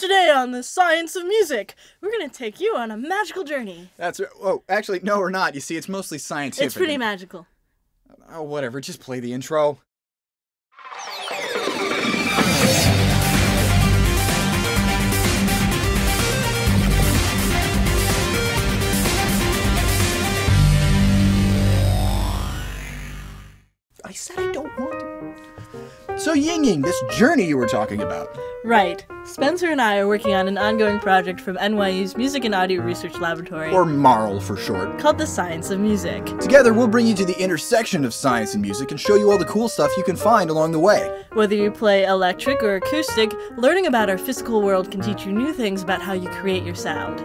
Today on the Science of Music, we're going to take you on a magical journey. That's right. Oh, actually, no, we're not. You see, it's mostly scientific. It's pretty magical. Oh, whatever. Just play the intro. I said I don't want to. So, Ying Ying, this journey you were talking about. Right. Spencer and I are working on an ongoing project from NYU's Music and Audio Research Laboratory Or MARL for short. called The Science of Music. Together, we'll bring you to the intersection of science and music and show you all the cool stuff you can find along the way. Whether you play electric or acoustic, learning about our physical world can teach you new things about how you create your sound.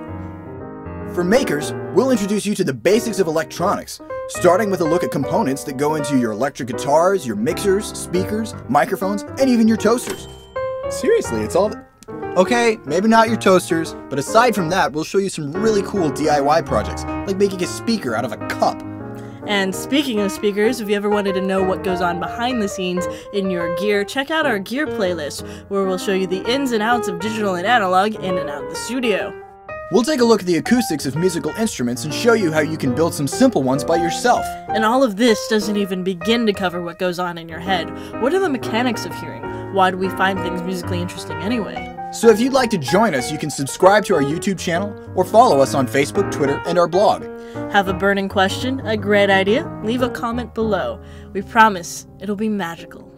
For makers, we'll introduce you to the basics of electronics, starting with a look at components that go into your electric guitars, your mixers, speakers, microphones, and even your toasters. Seriously, it's all. Okay, maybe not your toasters, but aside from that, we'll show you some really cool DIY projects, like making a speaker out of a cup. And speaking of speakers, if you ever wanted to know what goes on behind the scenes in your gear, check out our gear playlist, where we'll show you the ins and outs of digital and analog in and out of the studio. We'll take a look at the acoustics of musical instruments and show you how you can build some simple ones by yourself. And all of this doesn't even begin to cover what goes on in your head. What are the mechanics of hearing? Why do we find things musically interesting anyway? So if you'd like to join us, you can subscribe to our YouTube channel or follow us on Facebook, Twitter, and our blog. Have a burning question, a great idea? Leave a comment below. We promise it'll be magical.